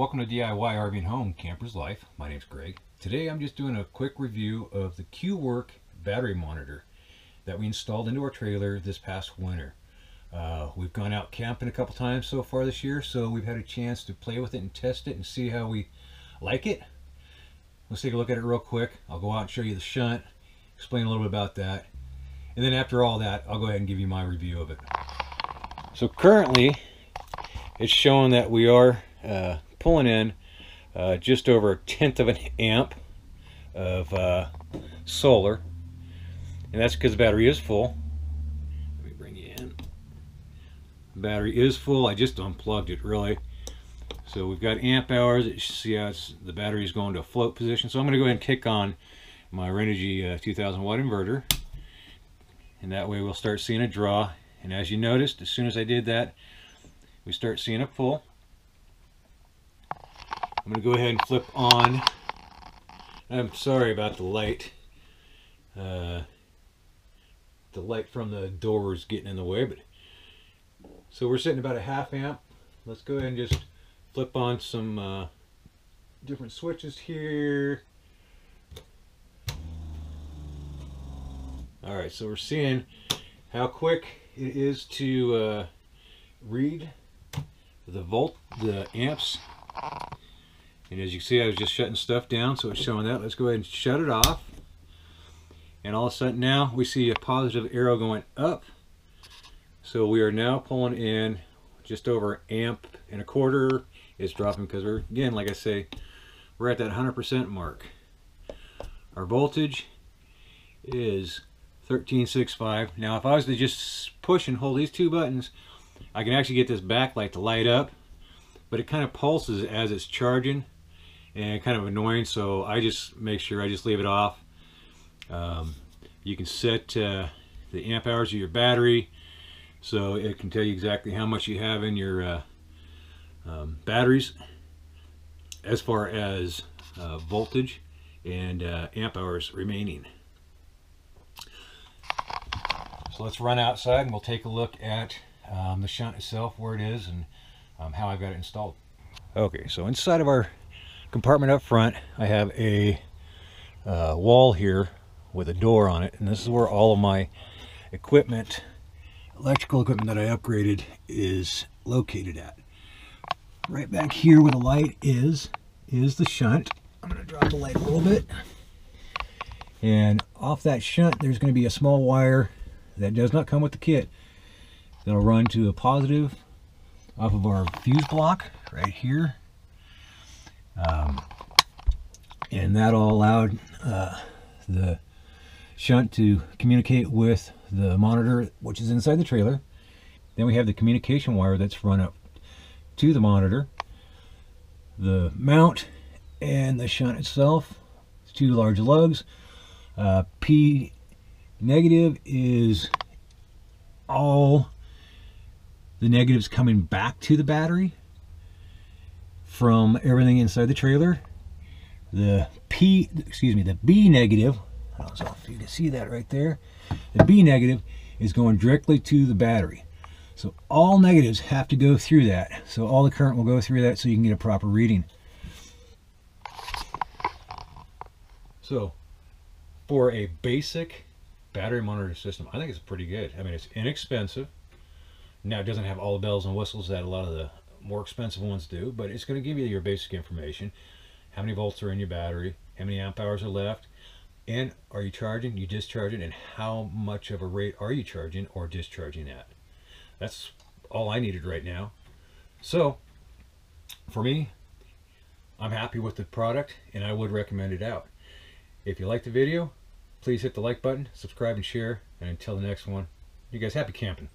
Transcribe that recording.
Welcome to DIY RV and Home Camper's Life. My name's Greg. Today I'm just doing a quick review of the Qwork battery monitor that we installed into our trailer this past winter. Uh, we've gone out camping a couple times so far this year, so we've had a chance to play with it and test it and see how we like it. Let's take a look at it real quick. I'll go out and show you the shunt, explain a little bit about that, and then after all that, I'll go ahead and give you my review of it. So currently, it's showing that we are uh, pulling in uh, just over a tenth of an amp of uh, solar, and that's because the battery is full. Let me bring you in. The battery is full. I just unplugged it really. So we've got amp hours. See how the battery is going to a float position. So I'm going to go ahead and kick on my Renogy uh, 2000 watt inverter. And that way we'll start seeing a draw. And as you noticed, as soon as I did that, we start seeing a pull. I'm going to go ahead and flip on. I'm sorry about the light. Uh, the light from the door is getting in the way, but so we're sitting about a half amp. Let's go ahead and just flip on some uh, different switches here. All right, so we're seeing how quick it is to uh, read the volt, the amps. And as you see, I was just shutting stuff down, so it's showing that. Let's go ahead and shut it off. And all of a sudden now we see a positive arrow going up. So we are now pulling in just over amp and a quarter. It's dropping because we're, again, like I say, we're at that 100% mark. Our voltage is 1365. Now if I was to just push and hold these two buttons, I can actually get this backlight to light up, but it kind of pulses as it's charging and kind of annoying so I just make sure I just leave it off. Um, you can set uh, the amp hours of your battery so it can tell you exactly how much you have in your uh, um, batteries as far as uh, voltage and uh, amp hours remaining. So let's run outside and we'll take a look at um, the shunt itself, where it is, and um, how I've got it installed. Okay, so inside of our compartment up front, I have a uh, wall here with a door on it, and this is where all of my equipment, electrical equipment that I upgraded is located at. Right back here where the light is, is the shunt. I'm going to drop the light a little bit. And off that shunt, there's going to be a small wire that does not come with the kit that'll run to a positive off of our fuse block right here. Um, and that'll allow uh, the shunt to communicate with the monitor, which is inside the trailer. Then we have the communication wire that's run up to the monitor, the mount, and the shunt itself. It's Two large lugs. Uh, P negative is all the negatives coming back to the battery from everything inside the trailer. The P, excuse me, the B negative, I don't know if you can see that right there. The B negative is going directly to the battery. So all negatives have to go through that. So all the current will go through that so you can get a proper reading. So for a basic battery monitor system, I think it's pretty good. I mean, it's inexpensive. Now, it doesn't have all the bells and whistles that a lot of the more expensive ones do, but it's going to give you your basic information. How many volts are in your battery, how many amp hours are left, and are you charging, you discharging, and how much of a rate are you charging or discharging at. That's all I needed right now. So, for me, I'm happy with the product, and I would recommend it out. If you like the video, please hit the like button, subscribe, and share. And until the next one, you guys happy camping.